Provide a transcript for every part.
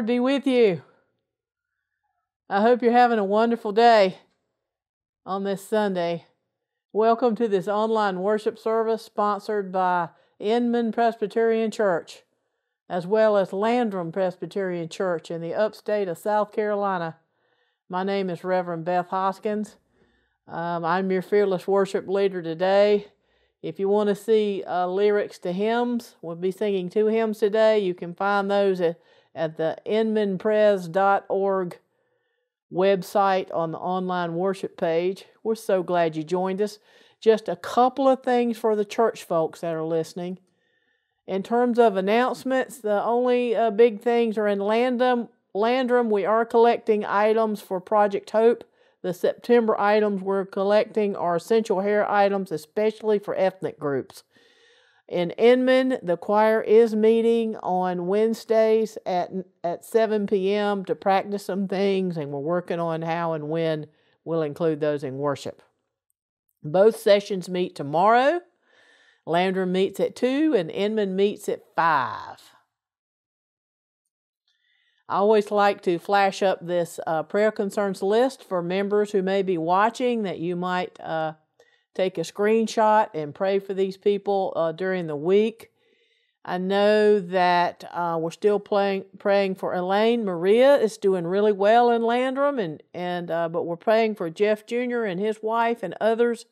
Lord be with you. I hope you're having a wonderful day on this Sunday. Welcome to this online worship service sponsored by Inman Presbyterian Church, as well as Landrum Presbyterian Church in the upstate of South Carolina. My name is Reverend Beth Hoskins. Um, I'm your fearless worship leader today. If you want to see uh, lyrics to hymns, we'll be singing two hymns today. You can find those at, at the inmanpres.org website on the online worship page. We're so glad you joined us. Just a couple of things for the church folks that are listening. In terms of announcements, the only uh, big things are in Landrum. Landrum, we are collecting items for Project Hope. The September items we're collecting are essential hair items, especially for ethnic groups. In Inman, the choir is meeting on Wednesdays at, at 7 p.m. to practice some things, and we're working on how and when we'll include those in worship. Both sessions meet tomorrow. Landrum meets at 2 and Inman meets at 5. I always like to flash up this uh, prayer concerns list for members who may be watching that you might uh, take a screenshot and pray for these people uh, during the week. I know that uh, we're still playing, praying for Elaine. Maria is doing really well in Landrum, and, and uh, but we're praying for Jeff Jr. and his wife and others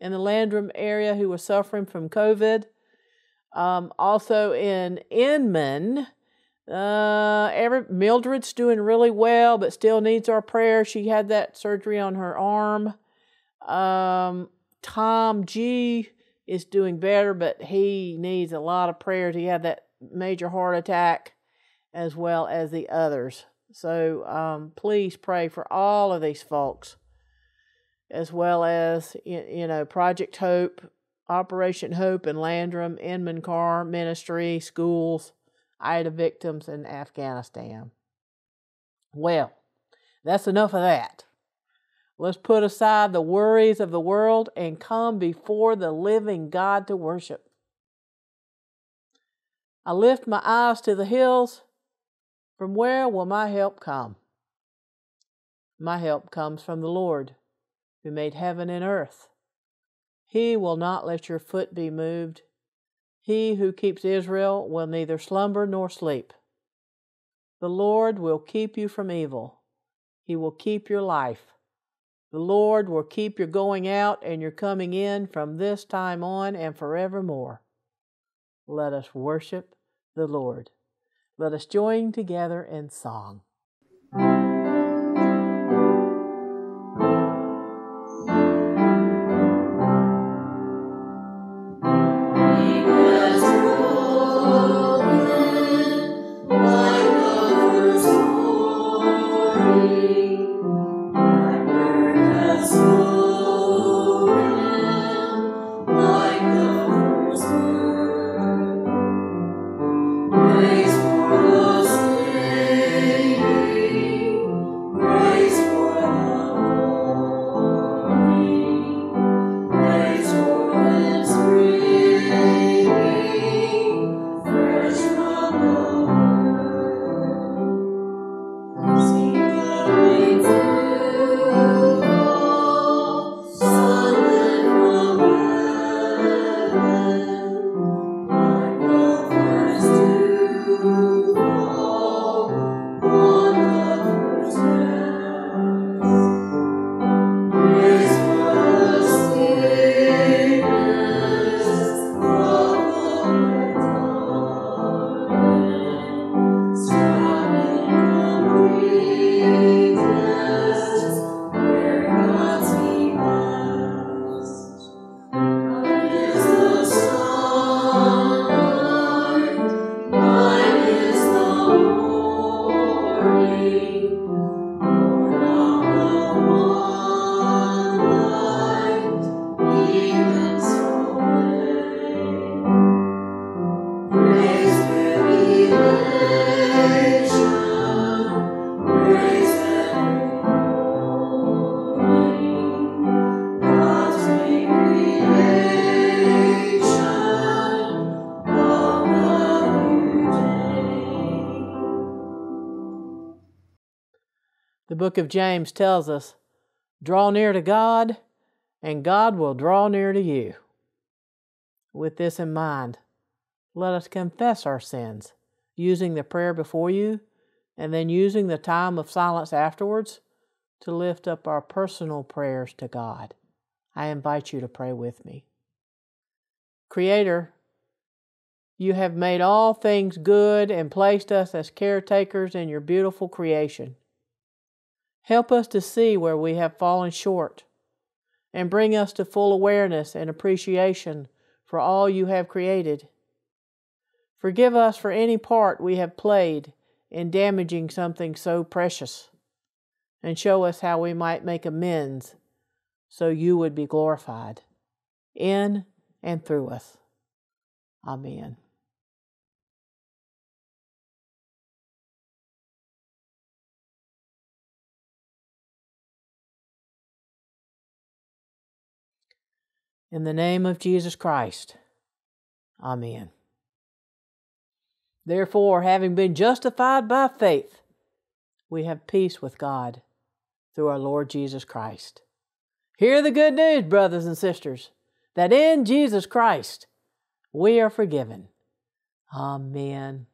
in the Landrum area who are suffering from COVID. Um, also in Inman, uh, every Mildred's doing really well, but still needs our prayer. She had that surgery on her arm. Um, Tom G is doing better, but he needs a lot of prayers. He had that major heart attack as well as the others. So um, please pray for all of these folks, as well as you know Project Hope, Operation Hope, and Landrum, Inman Car Ministry, schools Ida victims in Afghanistan. Well, that's enough of that. Let's put aside the worries of the world and come before the living God to worship. I lift my eyes to the hills. From where will my help come? My help comes from the Lord, who made heaven and earth. He will not let your foot be moved. He who keeps Israel will neither slumber nor sleep. The Lord will keep you from evil. He will keep your life. The Lord will keep your going out and your coming in from this time on and forevermore. Let us worship the Lord. Let us join together in song. Book of James tells us draw near to God, and God will draw near to you. With this in mind, let us confess our sins using the prayer before you and then using the time of silence afterwards to lift up our personal prayers to God. I invite you to pray with me. Creator, you have made all things good and placed us as caretakers in your beautiful creation. Help us to see where we have fallen short and bring us to full awareness and appreciation for all you have created. Forgive us for any part we have played in damaging something so precious, and show us how we might make amends so you would be glorified in and through us. Amen. In the name of Jesus Christ. Amen. Therefore, having been justified by faith, we have peace with God through our Lord Jesus Christ. Hear the good news, brothers and sisters, that in Jesus Christ we are forgiven. Amen.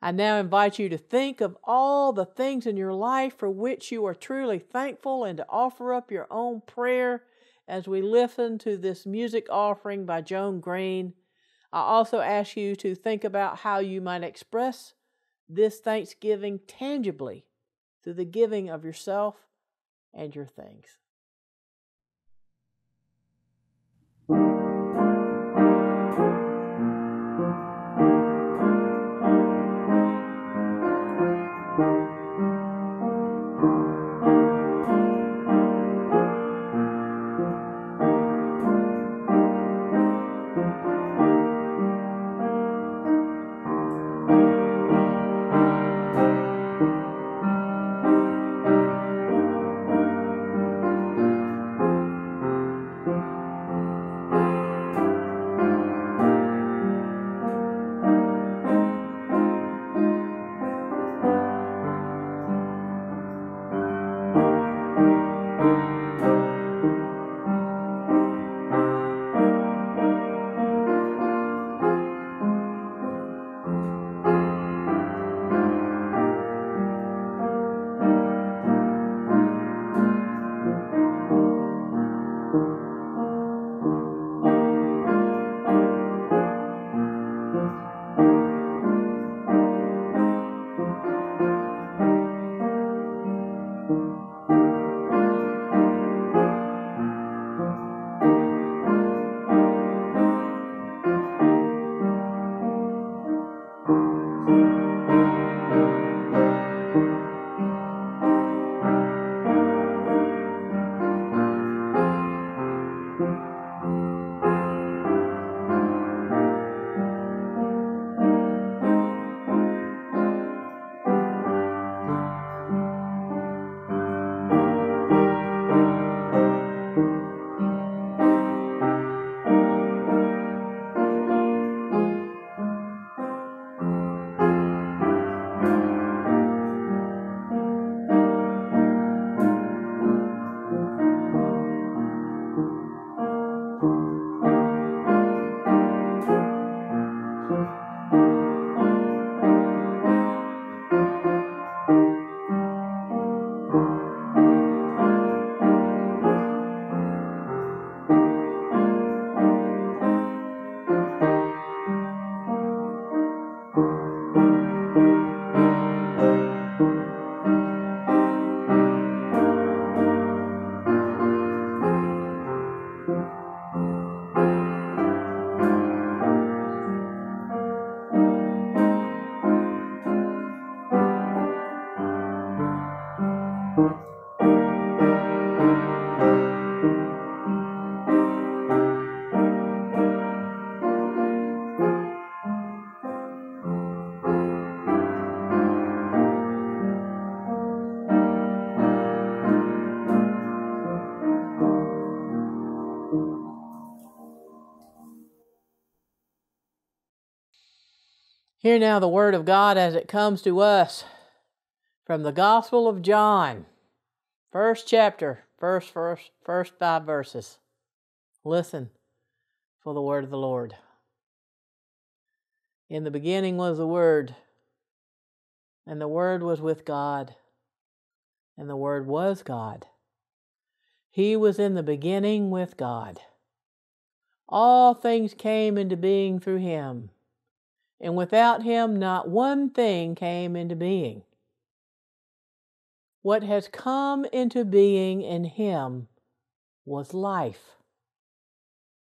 I now invite you to think of all the things in your life for which you are truly thankful and to offer up your own prayer as we listen to this music offering by Joan Green. I also ask you to think about how you might express this thanksgiving tangibly through the giving of yourself and your things. Hear now the word of God as it comes to us from the Gospel of John, first chapter, first, first, first five verses. Listen for the word of the Lord. In the beginning was the Word, and the Word was with God, and the Word was God. He was in the beginning with God. All things came into being through him, and without him, not one thing came into being. What has come into being in him was life,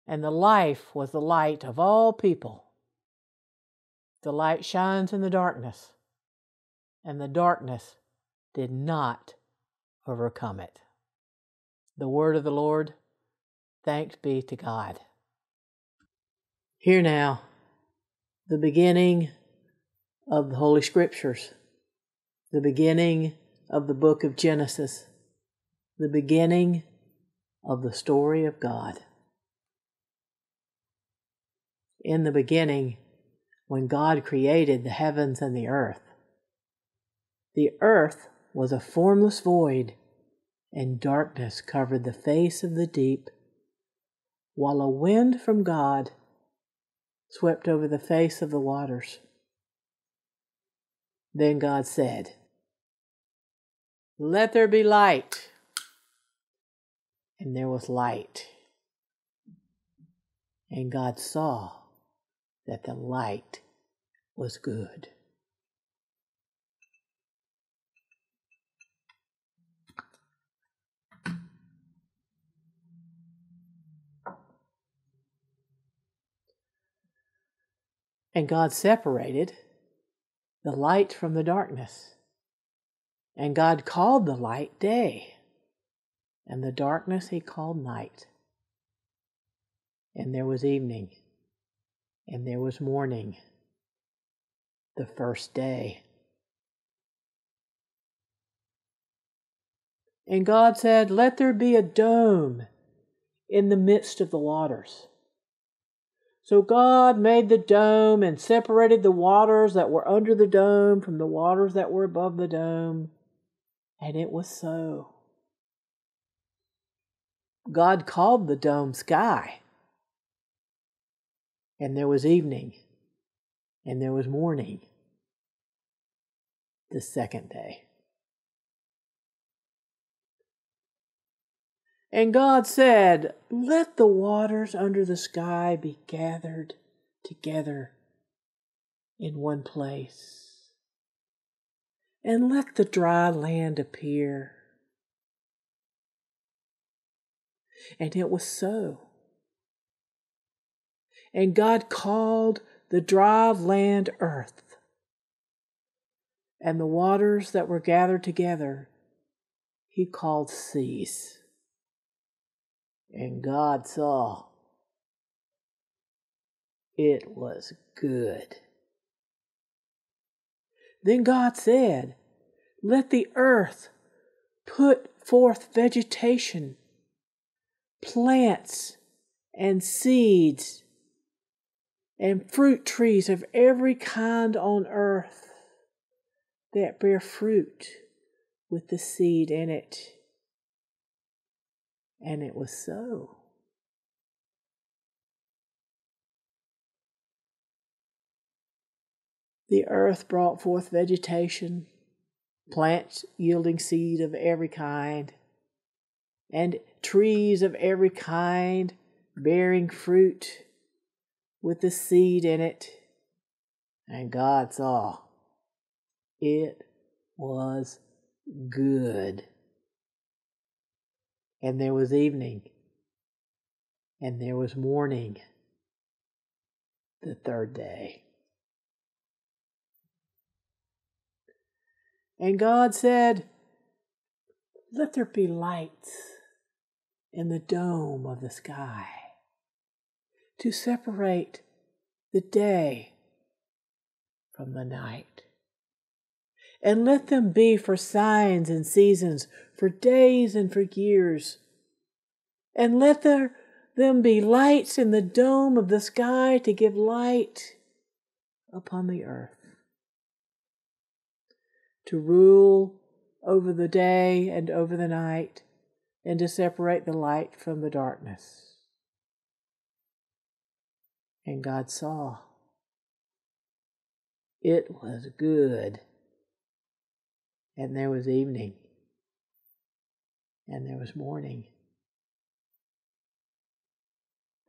and the life was the light of all people. The light shines in the darkness, and the darkness did not overcome it. The word of the Lord, thanks be to God. Here now, the beginning of the Holy Scriptures, the beginning of the book of Genesis, the beginning of the story of God. In the beginning, when God created the heavens and the earth, the earth was a formless void, and darkness covered the face of the deep, while a wind from God swept over the face of the waters. Then God said, let there be light. And there was light. And God saw that the light was good. And God separated the light from the darkness. And God called the light day, and the darkness he called night. And there was evening, and there was morning, the first day. And God said, Let there be a dome in the midst of the waters. So God made the dome and separated the waters that were under the dome from the waters that were above the dome. And it was so. God called the dome sky. And there was evening, and there was morning, the second day. And God said, Let the waters under the sky be gathered together in one place and let the dry land appear. And it was so. And God called the dry land earth, and the waters that were gathered together he called seas. And God saw it was good. Then God said, Let the earth put forth vegetation, plants, and seeds, and fruit trees of every kind on earth that bear fruit with the seed in it. And it was so. The earth brought forth vegetation, plants yielding seed of every kind, and trees of every kind bearing fruit with the seed in it. And God saw it was good. And there was evening, and there was morning, the third day. And God said, Let there be lights in the dome of the sky to separate the day from the night. And let them be for signs and seasons, for days and for years. And let there them be lights in the dome of the sky to give light upon the earth. to rule over the day and over the night, and to separate the light from the darkness. And God saw. It was good. And there was evening. And there was morning.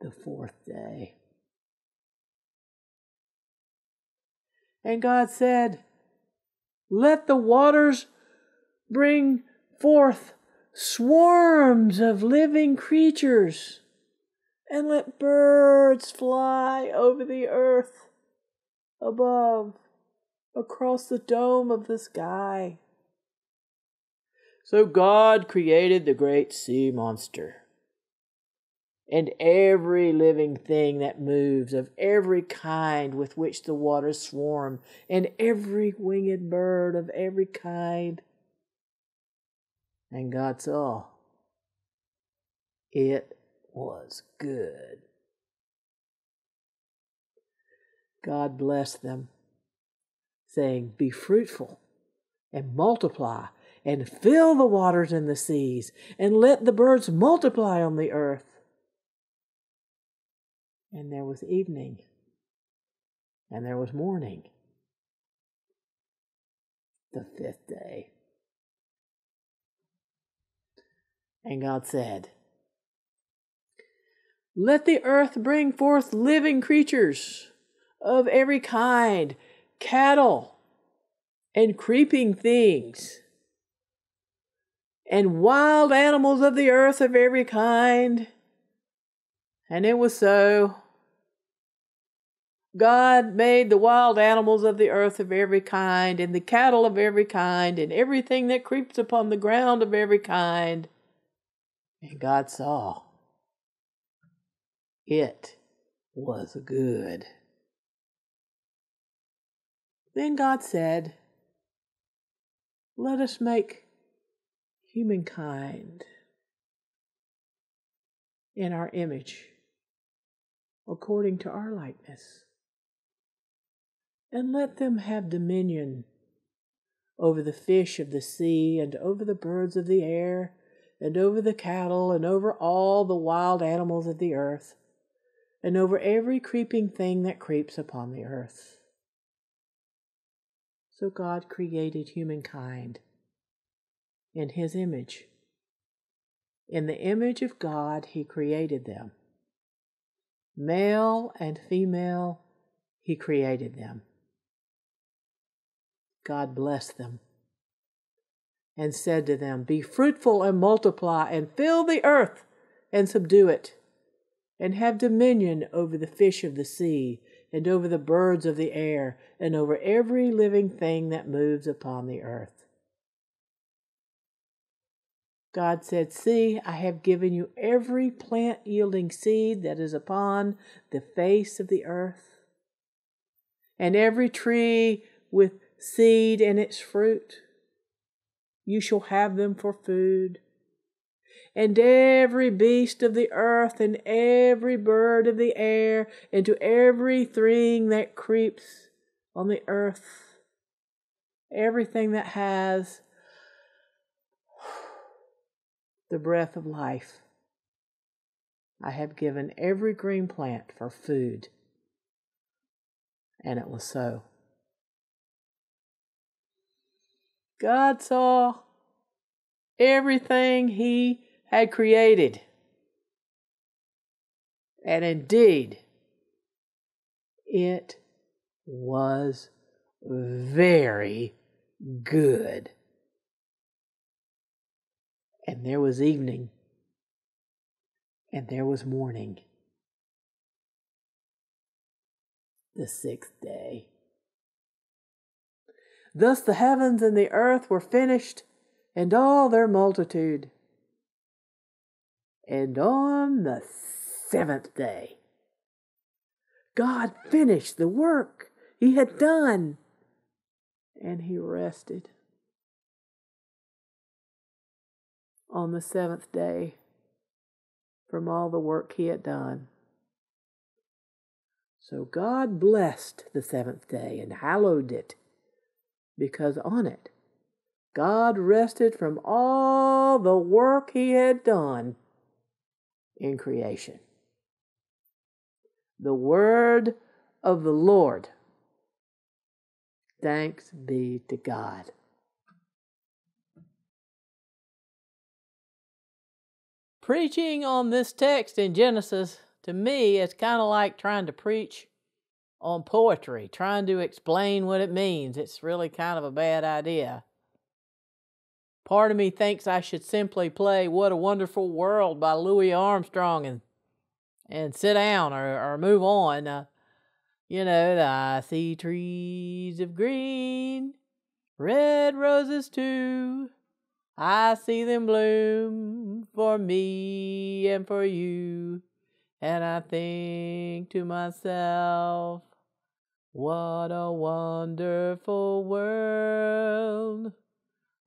The fourth day. And God said, Let the waters bring forth swarms of living creatures, and let birds fly over the earth above, across the dome of the sky. So God created the great sea monster and every living thing that moves of every kind with which the waters swarm, and every winged bird of every kind. And God saw it was good. God blessed them, saying, Be fruitful and multiply and fill the waters in the seas, and let the birds multiply on the earth. And there was evening, and there was morning, the fifth day. And God said, Let the earth bring forth living creatures of every kind, cattle and creeping things and wild animals of the earth of every kind. And it was so. God made the wild animals of the earth of every kind, and the cattle of every kind, and everything that creeps upon the ground of every kind. And God saw it was good. Then God said, Let us make humankind in our image, according to our likeness. And let them have dominion over the fish of the sea, and over the birds of the air, and over the cattle, and over all the wild animals of the earth, and over every creeping thing that creeps upon the earth. So God created humankind in his image. In the image of God, he created them. Male and female, he created them. God blessed them and said to them, Be fruitful and multiply, and fill the earth and subdue it, and have dominion over the fish of the sea, and over the birds of the air, and over every living thing that moves upon the earth. God said, See, I have given you every plant yielding seed that is upon the face of the earth, and every tree with seed in its fruit. You shall have them for food. And every beast of the earth, and every bird of the air, and to every thing that creeps on the earth, everything that has the breath of life. I have given every green plant for food. And it was so. God saw everything He had created. And indeed, it was very good. And there was evening, and there was morning, the sixth day. Thus the heavens and the earth were finished, and all their multitude. And on the seventh day, God finished the work he had done, and he rested. On the seventh day from all the work he had done. So God blessed the seventh day and hallowed it, because on it God rested from all the work he had done in creation. The word of the Lord. Thanks be to God. Preaching on this text in Genesis, to me, it's kind of like trying to preach on poetry, trying to explain what it means. It's really kind of a bad idea. Part of me thinks I should simply play What a Wonderful World by Louis Armstrong and and sit down or, or move on. Uh, you know, I see trees of green, red roses too. I see them bloom for me and for you. And I think to myself, what a wonderful world.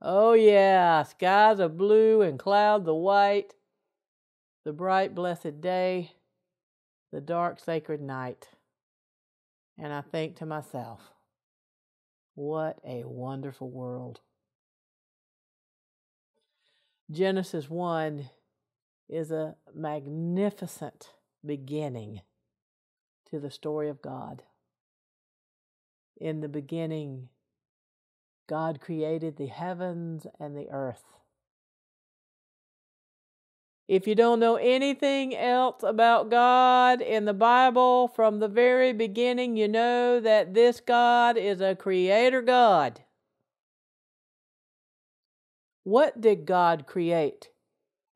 Oh, yeah, skies are blue and clouds are white, the bright, blessed day, the dark, sacred night. And I think to myself, what a wonderful world. Genesis 1 is a magnificent beginning to the story of God. In the beginning, God created the heavens and the earth. If you don't know anything else about God in the Bible from the very beginning, you know that this God is a creator God. What did God create?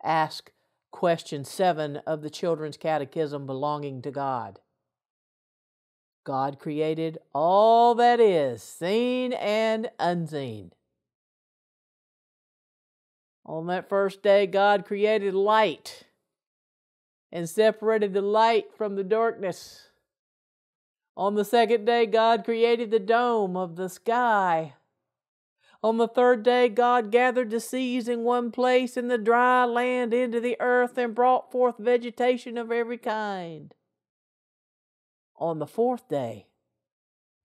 Ask question 7 of the Children's Catechism belonging to God. God created all that is, seen and unseen. On that first day, God created light and separated the light from the darkness. On the second day, God created the dome of the sky. On the third day, God gathered the seas in one place and the dry land into the earth and brought forth vegetation of every kind on the fourth day.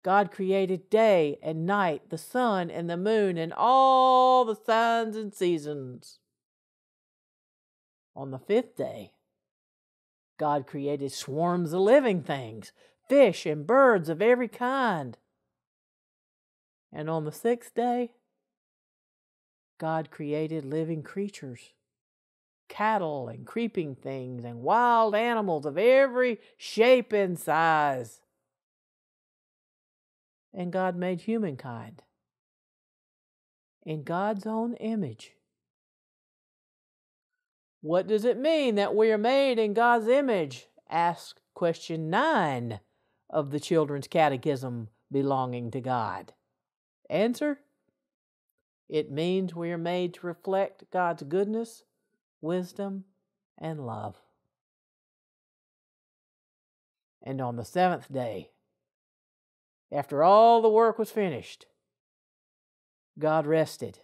God created day and night, the sun and the moon, and all the signs and seasons. On the fifth day, God created swarms of living things, fish and birds of every kind. And on the sixth day, God created living creatures cattle and creeping things and wild animals of every shape and size. And God made humankind in God's own image. What does it mean that we are made in God's image? Ask question 9 of the Children's Catechism belonging to God. Answer It means we are made to reflect God's goodness wisdom, and love. And on the seventh day, after all the work was finished, God rested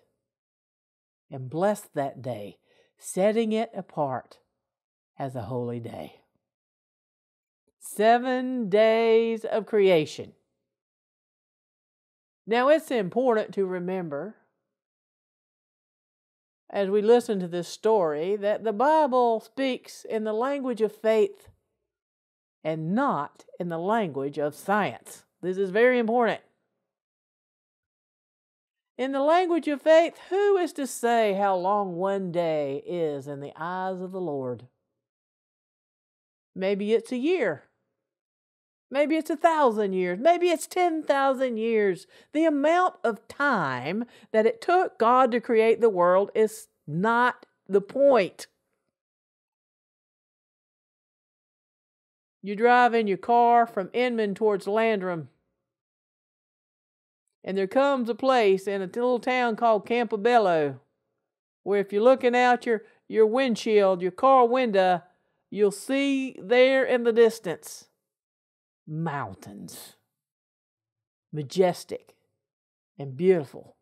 and blessed that day, setting it apart as a holy day. Seven days of creation. Now, it's important to remember as we listen to this story that the Bible speaks in the language of faith and not in the language of science. This is very important. In the language of faith, who is to say how long one day is in the eyes of the Lord? Maybe it's a year. Maybe it's a thousand years. Maybe it's 10,000 years. The amount of time that it took God to create the world is not the point. You drive in your car from Inman towards Landrum, and there comes a place in a little town called Campobello where if you're looking out your, your windshield, your car window, you'll see there in the distance mountains, majestic and beautiful.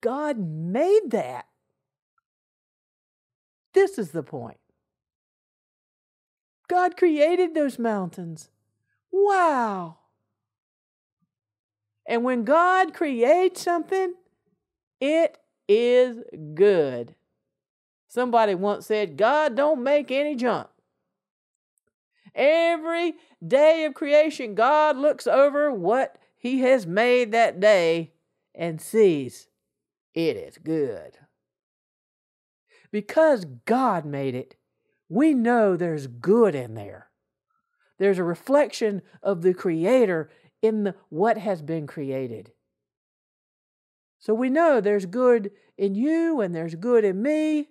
God made that. This is the point. God created those mountains. Wow. And when God creates something, It is good. Somebody once said, God don't make any junk. Every day of creation, God looks over what He has made that day and sees it is good. Because God made it, we know there's good in there. There's a reflection of the Creator in the, what has been created. So we know there's good in you and there's good in me.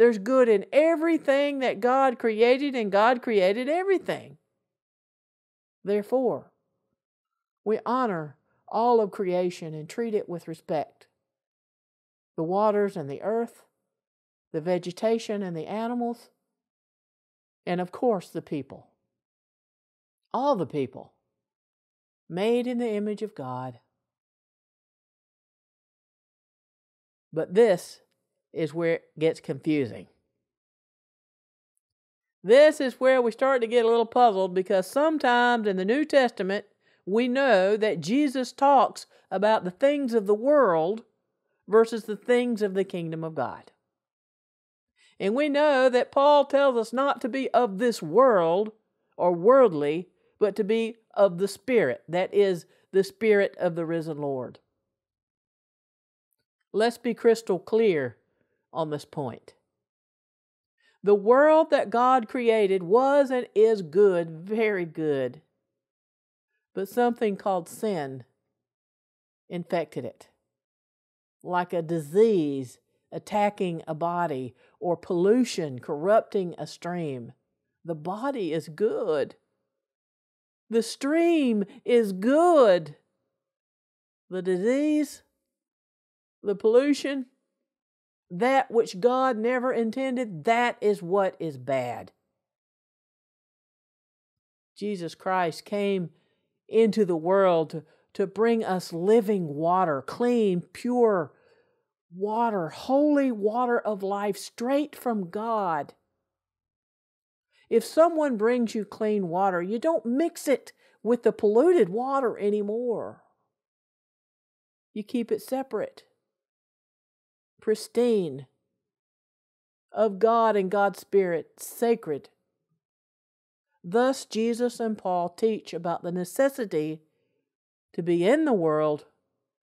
There's good in everything that God created, and God created everything. Therefore, we honor all of creation and treat it with respect the waters and the earth, the vegetation and the animals, and of course the people. All the people made in the image of God. But this is where it gets confusing. This is where we start to get a little puzzled because sometimes in the New Testament we know that Jesus talks about the things of the world versus the things of the kingdom of God. And we know that Paul tells us not to be of this world or worldly, but to be of the Spirit, that is, the Spirit of the risen Lord. Let's be crystal clear on this point. The world that God created was and is good, very good. But something called sin infected it, like a disease attacking a body or pollution corrupting a stream. The body is good. The stream is good. The disease, the pollution, that which God never intended, that is what is bad. Jesus Christ came into the world to, to bring us living water, clean, pure water, holy water of life straight from God. If someone brings you clean water, you don't mix it with the polluted water anymore. You keep it separate pristine, of God and God's Spirit, sacred. Thus, Jesus and Paul teach about the necessity to be in the world,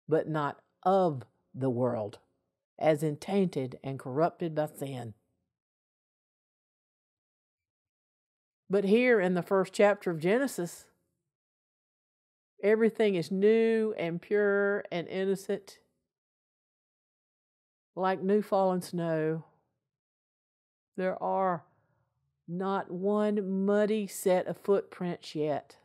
but not of the world, as in tainted and corrupted by sin. But here in the first chapter of Genesis, everything is new and pure and innocent like new fallen snow. There are not one muddy set of footprints yet.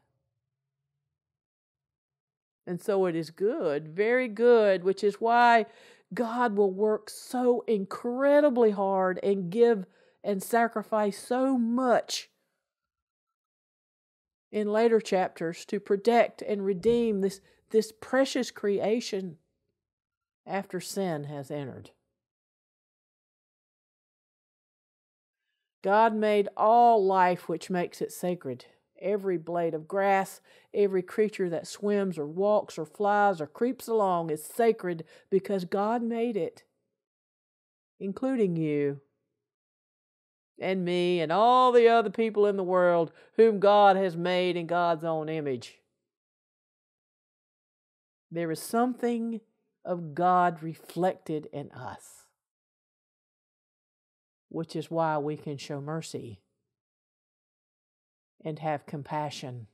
And so it is good, very good, which is why God will work so incredibly hard and give and sacrifice so much in later chapters to protect and redeem this, this precious creation after sin has entered. God made all life which makes it sacred. Every blade of grass, every creature that swims or walks or flies or creeps along is sacred because God made it, including you and me and all the other people in the world whom God has made in God's own image. There is something of God reflected in us which is why we can show mercy and have compassion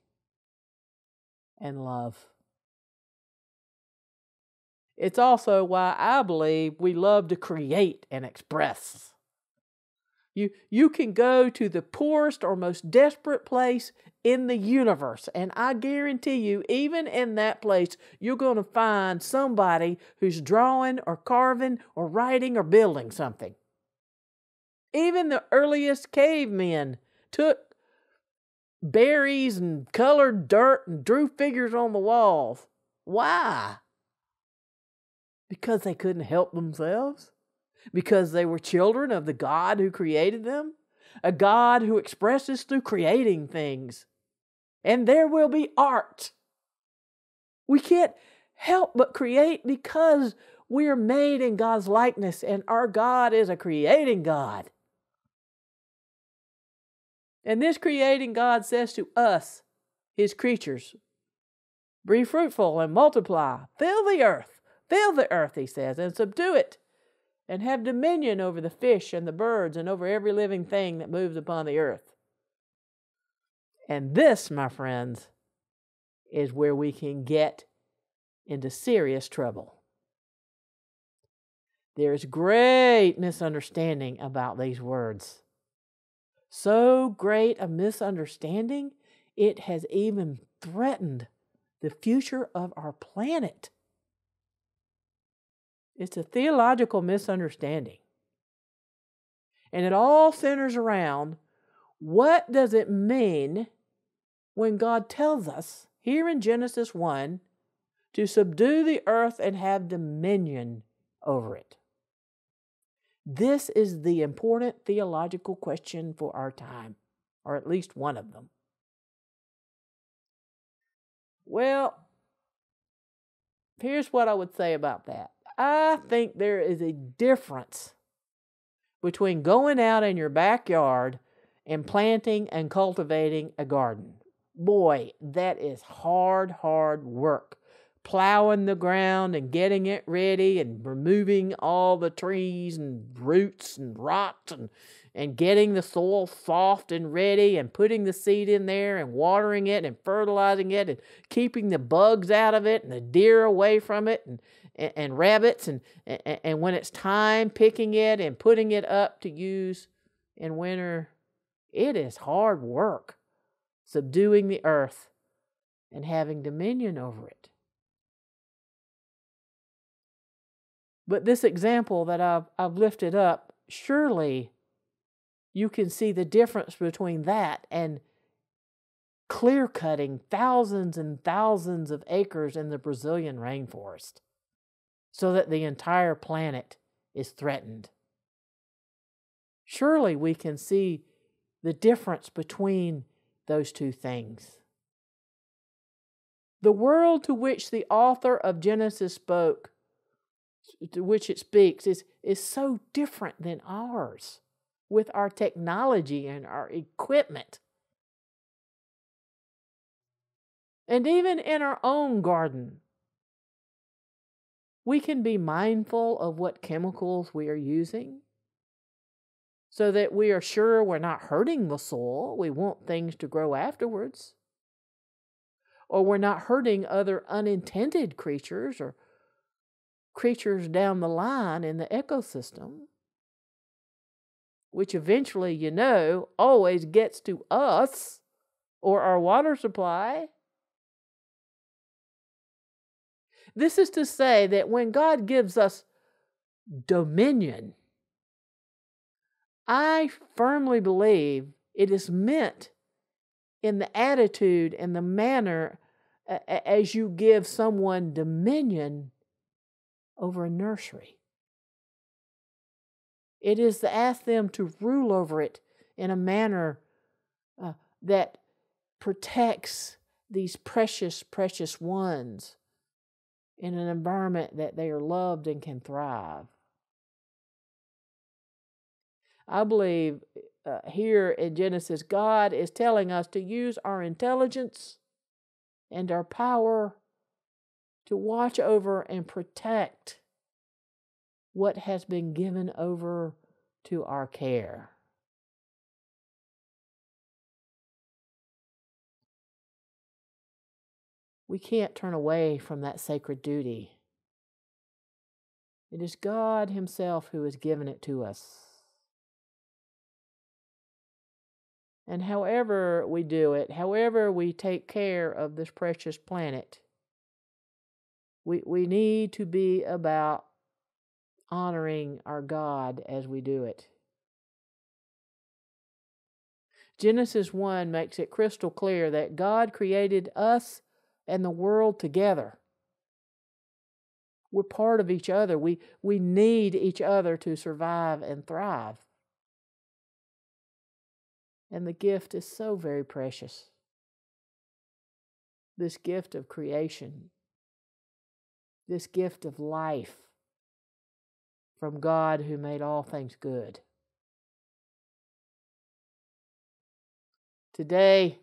and love. It's also why I believe we love to create and express. You, you can go to the poorest or most desperate place in the universe, and I guarantee you, even in that place, you're going to find somebody who's drawing or carving or writing or building something. Even the earliest cavemen took berries and colored dirt and drew figures on the walls. Why? Because they couldn't help themselves? Because they were children of the God who created them? A God who expresses through creating things. And there will be art. We can't help but create because We are made in God's likeness, and our God is a creating God. And this creating God says to us, his creatures, be fruitful and multiply, fill the earth, fill the earth, he says, and subdue it, and have dominion over the fish and the birds and over every living thing that moves upon the earth. And this, my friends, is where we can get into serious trouble. There's great misunderstanding about these words. So great a misunderstanding, it has even threatened the future of our planet. It's a theological misunderstanding. And it all centers around what does it mean when God tells us here in Genesis 1 to subdue the earth and have dominion over it? This is the important theological question for our time, or at least one of them. Well, here's what I would say about that. I think there is a difference between going out in your backyard and planting and cultivating a garden. Boy, that is hard, hard work plowing the ground and getting it ready and removing all the trees and roots and rocks and and getting the soil soft and ready and putting the seed in there and watering it and fertilizing it and keeping the bugs out of it and the deer away from it and and, and rabbits and, and and when it's time picking it and putting it up to use in winter it is hard work subduing the earth and having dominion over it But this example that I've, I've lifted up, surely you can see the difference between that and clear cutting thousands and thousands of acres in the Brazilian rainforest so that the entire planet is threatened. Surely we can see the difference between those two things. The world to which the author of Genesis spoke to which it speaks is, is so different than ours with our technology and our equipment. And even in our own garden, we can be mindful of what chemicals we are using so that we are sure we're not hurting the soil. We want things to grow afterwards. Or we're not hurting other unintended creatures or creatures down the line in the ecosystem, which eventually, you know, always gets to us or our water supply. This is to say that when God gives us dominion, I firmly believe it is meant in the attitude and the manner as you give someone dominion over a nursery. It is to ask them to rule over it in a manner uh, that protects these precious, precious ones in an environment that they are loved and can thrive. I believe uh, here in Genesis, God is telling us to use our intelligence and our power to watch over and protect what has been given over to our care. We can't turn away from that sacred duty. It is God Himself who has given it to us. And however we do it, however we take care of this precious planet, we, we need to be about honoring our God as we do it. Genesis 1 makes it crystal clear that God created us and the world together. We're part of each other. We, we need each other to survive and thrive. And the gift is so very precious. This gift of creation this gift of life from God who made all things good. Today,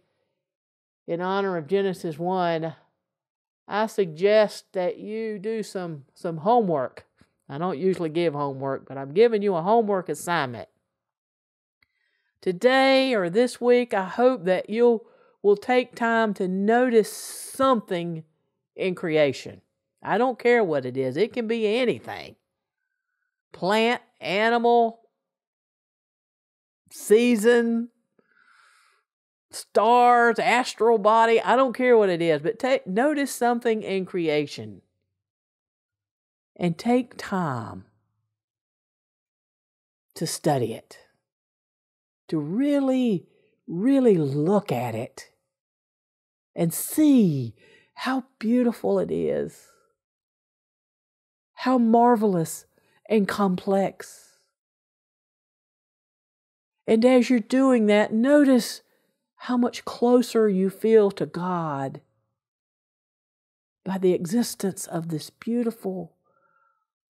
in honor of Genesis 1, I suggest that you do some, some homework. I don't usually give homework, but I'm giving you a homework assignment. Today or this week, I hope that you will will take time to notice something in creation. I don't care what it is, it can be anything plant, animal, season, stars, astral body, I don't care what it is, but take notice something in creation. And take time to study it. To really really look at it and see how beautiful it is, how marvelous and complex. And as you're doing that, notice how much closer you feel to God by the existence of this beautiful,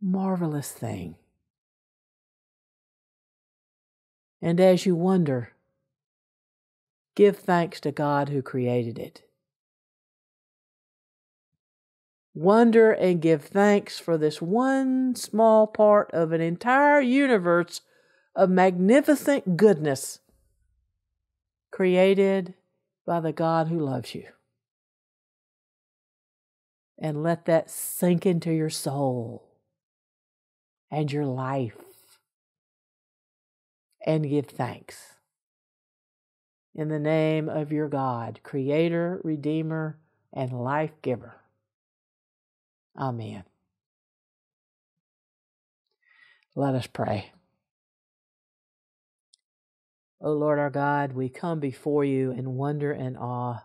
marvelous thing. And as you wonder, give thanks to God who created it. Wonder and give thanks for this one small part of an entire universe of magnificent goodness created by the God who loves you. And let that sink into your soul and your life and give thanks. In the name of your God, Creator, Redeemer, and Life Giver. Amen. Let us pray. O Lord our God, we come before you in wonder and awe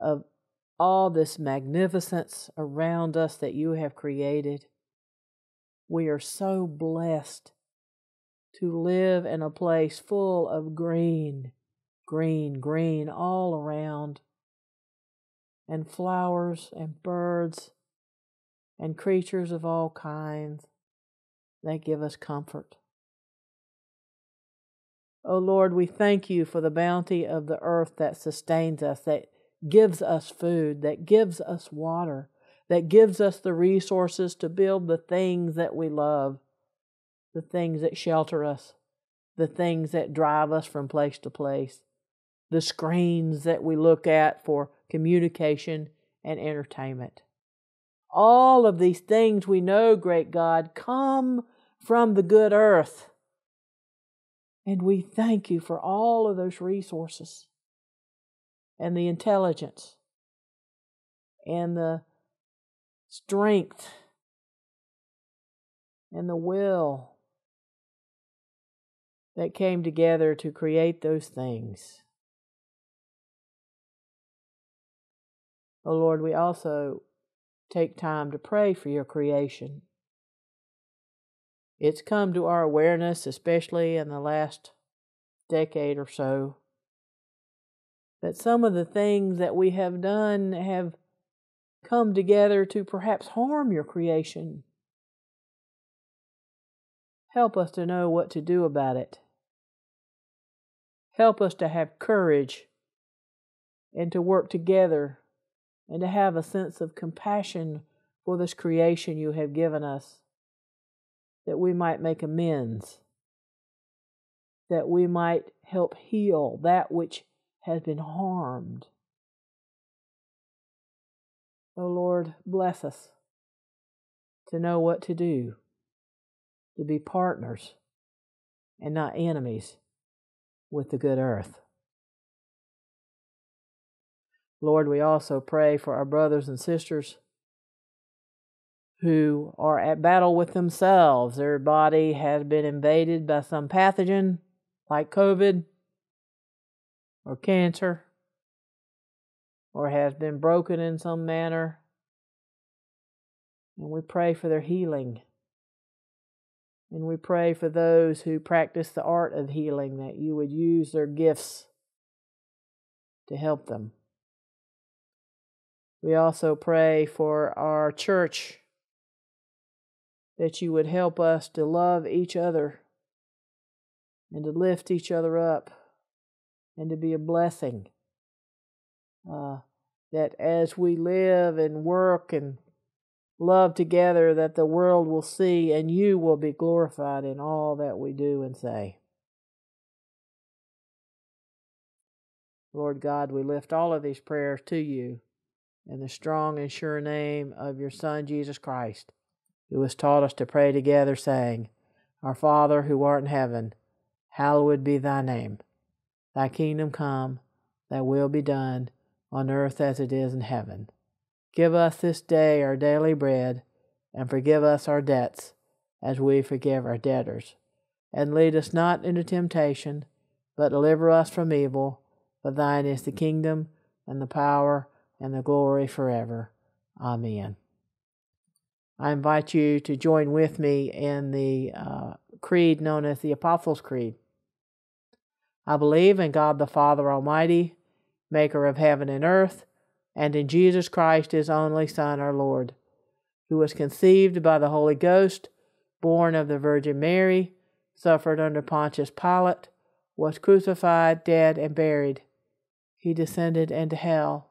of all this magnificence around us that you have created. We are so blessed to live in a place full of green, green, green all around, and flowers and birds and creatures of all kinds that give us comfort. O oh Lord, we thank you for the bounty of the earth that sustains us, that gives us food, that gives us water, that gives us the resources to build the things that we love, the things that shelter us, the things that drive us from place to place, the screens that we look at for communication and entertainment. All of these things we know, great God, come from the good earth and we thank you for all of those resources and the intelligence and the strength and the will that came together to create those things. Oh Lord, we also take time to pray for your creation. It's come to our awareness, especially in the last decade or so, that some of the things that we have done have come together to perhaps harm your creation. Help us to know what to do about it. Help us to have courage and to work together and to have a sense of compassion for this creation you have given us that we might make amends, that we might help heal that which has been harmed. Oh Lord, bless us to know what to do, to be partners and not enemies with the good earth. Lord, we also pray for our brothers and sisters who are at battle with themselves. Their body has been invaded by some pathogen like COVID or cancer or has been broken in some manner. And we pray for their healing. And we pray for those who practice the art of healing that you would use their gifts to help them. We also pray for our church that you would help us to love each other and to lift each other up and to be a blessing. Uh, that as we live and work and love together, that the world will see and you will be glorified in all that we do and say. Lord God, we lift all of these prayers to you in the strong and sure name of your Son, Jesus Christ, who has taught us to pray together, saying, Our Father who art in heaven, hallowed be thy name. Thy kingdom come, thy will be done, on earth as it is in heaven. Give us this day our daily bread, and forgive us our debts, as we forgive our debtors. And lead us not into temptation, but deliver us from evil. For thine is the kingdom, and the power, and the glory forever. Amen. I invite you to join with me in the uh, creed known as the Apostles' Creed. I believe in God the Father Almighty, maker of heaven and earth, and in Jesus Christ, his only Son, our Lord, who was conceived by the Holy Ghost, born of the Virgin Mary, suffered under Pontius Pilate, was crucified, dead, and buried. He descended into hell.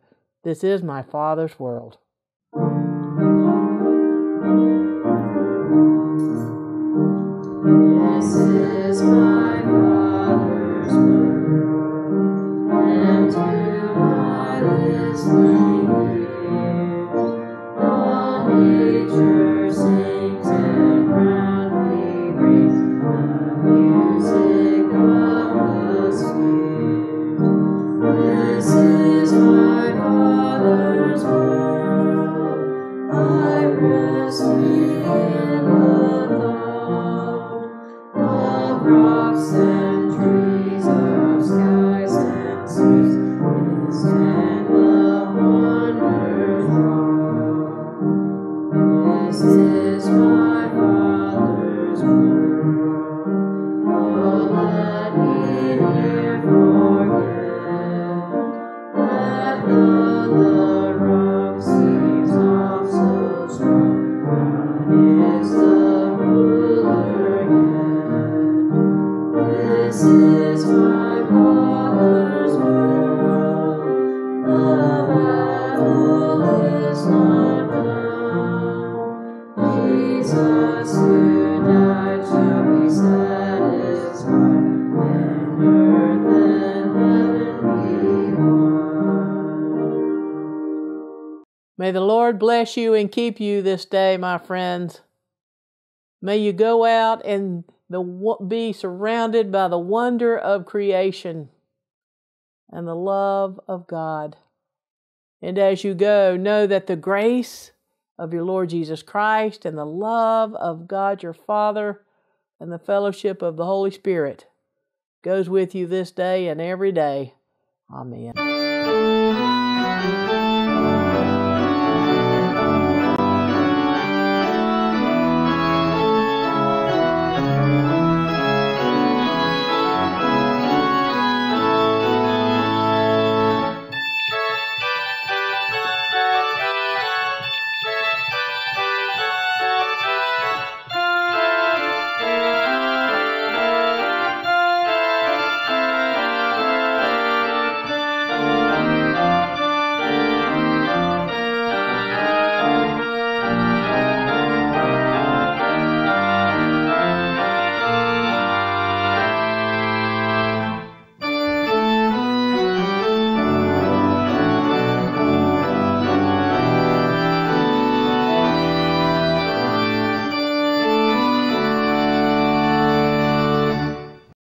This is my Father's world. May the Lord bless you and keep you this day, my friends. May you go out and the, be surrounded by the wonder of creation and the love of God. And as you go, know that the grace of your Lord Jesus Christ and the love of God your Father and the fellowship of the Holy Spirit goes with you this day and every day. Amen.